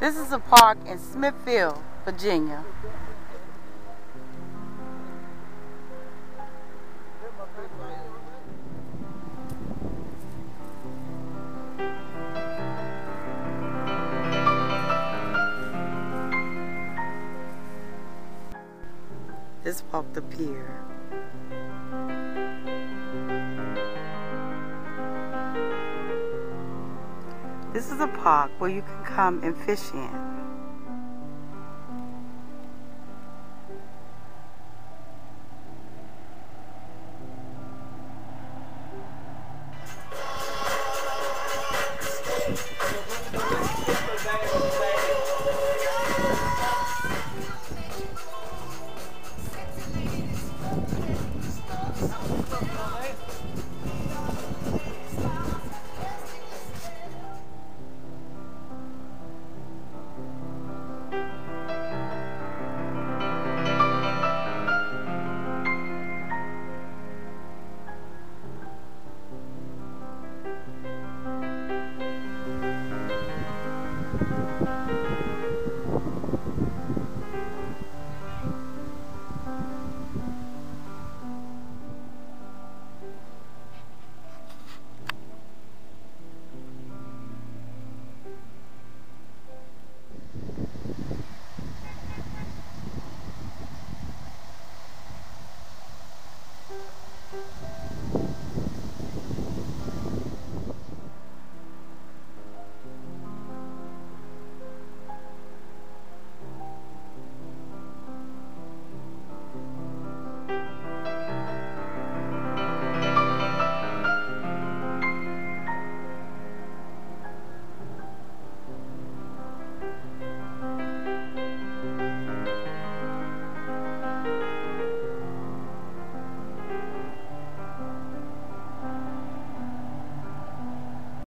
This is a park in Smithfield, Virginia. This walk the pier. This is a park where you can come and fish in.